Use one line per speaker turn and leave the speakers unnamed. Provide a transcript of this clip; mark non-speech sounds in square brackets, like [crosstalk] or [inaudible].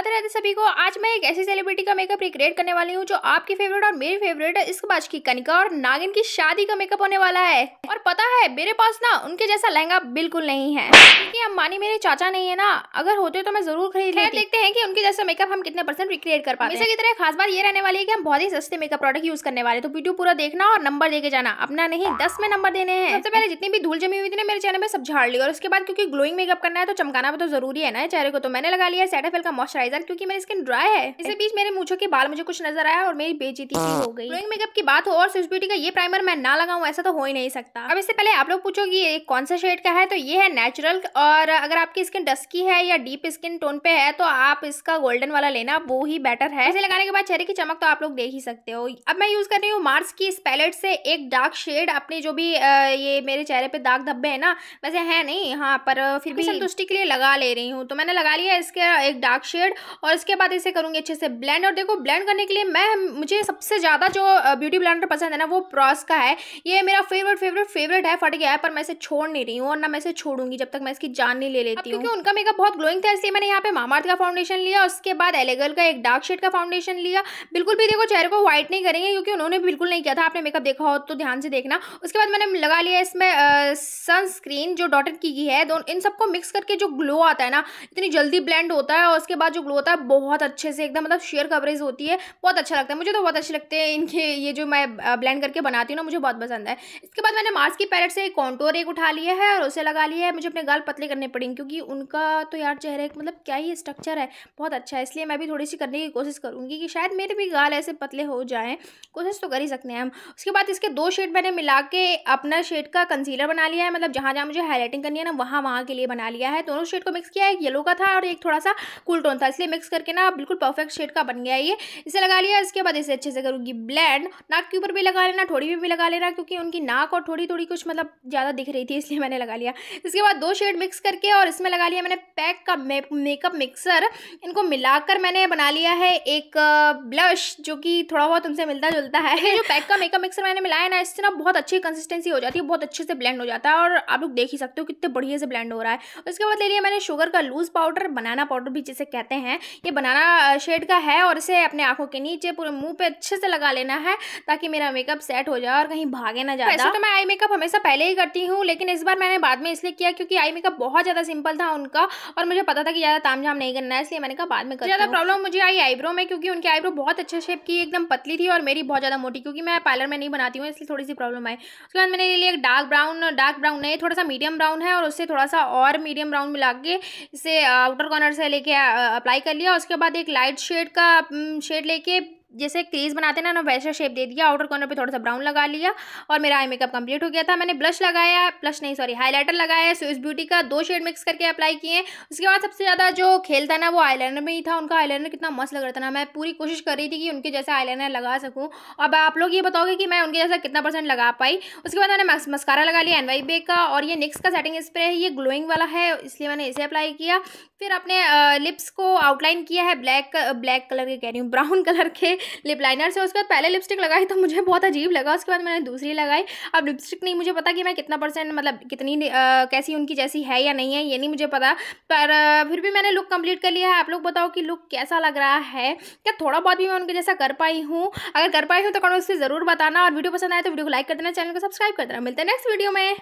राधे राधे सभी को आज मैं एक ऐसी सेलिब्रिटी का मेकअप रिक्रिएट करने वाली हूँ जो आपकी फेवरेट और मेरी फेवरेट है इसके बाद की कनिका और नागिन की शादी का मेकअप होने वाला है। और पता है मेरे पास ना उनके जैसा लहंगा बिल्कुल नहीं है। क्योंकि अम्बानी मेरे चाचा नहीं है ना अगर होते तो मैं ज़रूर खरीद लेती। देखते हैं कि उनके जैसा मेकअप हम कितने परसेंट रिक्रिएट कर पाते हैं। की तरह खास बात ये रहने वाली है कि हम बहुत ही सस्ते मेकअप प्रोडक्ट यूज़ करने वाले तो वीडियो पूरा देखना और नंबर देके जाना। अपना नहीं दस में नंबर देने हैं। सबसे पहले जितनी भी धूल जमी हुई थी ना मेरे चेहरे में सब झाड़ ली। और उसके बाद क्योंकि ग्लोइंग मेकअप करना है तो चमकाना भी तो ज़रूरी है ना चेहरे को। तो मैंने लगा लिया सेटाफिल का मॉइस्चराइजर क्योंकि मेरी स्किन ड्राई है। इसी बीच मेरे मूछों के बाल मुझे कुछ नज़र आया और मेरी बेचीती हाँ। हो गई। ग्लोइंग मेकअप की बात हो और स्विस ब्यूटी का ये प्राइमर मैं ना लगाऊँ ऐसा तो हो ही नहीं सकता। अब इससे पहले आप लोग पूछोगे ये कौन सा शेड का है तो ये है नेचुरल और अगर आपकी स्किन डस्की है या डीप स्किन टोन पे है तो आप इसका गोल्डन वाला लेना वो ही बेटर है। इसे लगाने के बाद चेहरे की चमक तो आप लोग देख ही सकते हो। अब मैं यूज़ कर रही हूँ मार्स की इस पैलेट से एक डार्क शेड अपने जो भी ये मेरे चेहरे पे दाग धब्बे है ना वैसे है नहीं हाँ पर फिर भी संतुष्टि के लिए लगा ले रही हूँ। तो मैंने लगा लिया इसके एक डार्क शेड और इसके बाद इसे करूँगी अच्छे से ब्लेंड और देखो ब्लेंड करने के लिए मैं मुझे सबसे ज़्यादा जो ब्यूटी ब्लेंडर पसंद है ना वो प्रॉस का है। ये मेरा फेवरेट फेवरेट फेवरेट है फट गया है पर मैं इसे छोड़ नहीं रही हूँ और ना मैं इसे छोड़ूँगी जब तक मैं इसकी जान नहीं ले लेती हूँ क्योंकि उनका मेकअप बहुत ग्लोइंग था इसलिए मैंने यहाँ पे मामार्थ का फाउंडेशन लिया उसके बाद एलेगल का एक डार्क शेड का फाउंडेशन लिया। बिल्कुल भी देखो चेहरे को व्हाइट नहीं करेंगे क्योंकि उन्होंने बिल्कुल नहीं किया था। आपने मेकअप देखा हो तो ध्यान से देखना। उसके बाद मैंने लगा लिया इसमें सनस्क्रीन जो डॉटर की है दोनों इन सबको मिक्स करके जो ग्लो आता है ना इतनी जल्दी ब्लेंड होता है और उसके बाद जो ग्लो होता है, बहुत अच्छे से एकदम मतलब शेयर कवरेज होती है, बहुत अच्छा लगता है। मुझे तो बहुत अच्छे लगते हैं इनके, ये जो मैं ब्लेंड करके बनाती हूँ ना, मुझे बहुत पसंद है। इसके बाद मैंने मास्क की पैलेट से एक कॉन्टोर एक उठा लिया है और उसे लगा लिया है। मुझे अपने गाल पतले करने पड़ेंगे क्योंकि उनका तो यार चेहरे मतलब क्या ही स्ट्रक्चर है, बहुत अच्छा है। इसलिए मैं भी थोड़ी सी करने की कोशिश करूँगी कि शायद मेरे भी गाल ऐसे पतले हो जाएँ। कोशिश तो कर ही सकते हैं हम। उसके बाद इसके दो शेड मैंने मिला के अपना शेड का कंसीलर बना लिया है। मतलब जहाँ जहाँ मुझे हाईलाइटिंग करनी है ना, वहाँ वहाँ के लिए बना लिया है। दोनों शेड को मिक्स किया है। एक येलो का था और एक थोड़ा सा कूल टोन था। इसलिए मिक्स करके ना बिल्कुल परफेक्ट शेड का बन गया ये। इसे लगा लिया इसके बाद इसे अच्छे से करूँगी ब्लैंड नाक के ऊपर भी लगा लेना थोड़ी भी, भी लगा लेना क्योंकि उनकी नाक और थोड़ी थोड़ी कुछ मतलब ज़्यादा दिख रही थी इसलिए मैंने लगा लिया। इसके बाद दो शेड मिक्स करके और इसमें लगा लिया मैंने पैक का मेकअप मिक्सर इनको मिलाकर मैंने बना लिया है एक ब्लश जो कि थोड़ा बहुत उनसे मिलता जुलता है। [laughs] जो पैक का मेकअप मिक्सर मैंने मिलाया ना इससे ना बहुत अच्छी कंसिस्टेंसी हो जाती है बहुत अच्छे से ब्लेंड हो जाता है और आप लोग देख ही सकते हो कितने बढ़िया से ब्लेंड हो रहा है। उसके बाद ले लिया मैंने शुगर का लूज पाउडर बनाना पाउडर भी जिसे कहते हैं। ये बनाना शेड का है और इसे अपने आँखों के नीचे पूरे मुँह पे अच्छे से लगा लेना है ताकि मेरा मेकअप सेट हो जाए और कहीं भागे ना जाए तो मैं आई मेकअप हमेशा पहले ही करती हूँ लेकिन इस बार मैंने बाद में इसलिए किया क्योंकि आई मेकअप बहुत ज़्यादा सिंपल था उनका और मुझे पता था कि ज़्यादा ताम झाम नहीं करना है इसलिए मैंने कहा बाद में कर ज़्यादा प्रॉब्लम मुझे आई आईब्रो में क्योंकि उनकी आईब्रो बहुत अच्छे शेप की एकदम पतली थी और मेरी बहुत ज़्यादा मोटी क्योंकि मैं पार्लर में नहीं बनाती हूँ इसलिए थोड़ी सी प्रॉब्लम आई। उसके बाद मैंने ले लिया एक डार्क ब्राउन डार्क ब्राउन नहीं थोड़ा सा मीडियम ब्राउन है और उससे थोड़ा सा और मीडियम ब्राउन मिला के इसे आउटर कॉर्नर से लेके अप्लाई कर लिया उसके बाद एक लाइट शेड का शेड लेके जैसे क्रीज बनाते ना ना वैसा शेप दे दिया आउटर कॉर्नर पे थोड़ा सा ब्राउन लगा लिया और मेरा आई मेकअप कंप्लीट हो गया था। मैंने ब्लश लगाया ब्लश नहीं सॉरी हाईलाइटर लगाया स्विस ब्यूटी का दो शेड मिक्स करके अप्लाई किए उसके बाद सबसे ज़्यादा जो खेल था ना, वो आईलाइनर में ही था। उनका आईलाइनर कितना मस्त लग रहा था ना। मैं पूरी कोशिश कर रही थी कि उनके जैसा आईलाइनर लगा सकूँ। अब आप लोग ये बताओगे कि मैं उनके जैसा कितना परसेंट लगा पाई। उसके बाद मैंने मस्कारा लगा लिया एनवाई बे का और ये निक्स का सेटिंग स्प्रे है, ये ग्लोइंग वाला है, इसलिए मैंने इसे अप्लाई किया। फिर अपने लिप्स को आउटलाइन किया है ब्लैक ब्लैक कलर के, कह रही हूँ ब्राउन कलर [laughs] के। लिप लाइनर से उसके बाद पहले लिपस्टिक लगाई तो मुझे बहुत अजीब लगा, उसके बाद मैंने दूसरी लगाई। अब लिपस्टिक नहीं, मुझे पता कि मैं कितना परसेंट मतलब कितनी कैसी उनकी जैसी है या नहीं है, ये नहीं मुझे पता। पर फिर भी मैंने लुक कंप्लीट कर लिया है। आप लोग बताओ कि लुक कैसा लग रहा है? क्या थोड़ा बहुत भी मैं उनके जैसा कर पाई हूँ? अगर कर पाई हूँ तो कमेंट से ज़रूर बताना। और वीडियो पसंद आए तो वीडियो को लाइक कर देना, चैनल को सब्सक्राइब कर देना। मिलते हैं नेक्स्ट वीडियो में।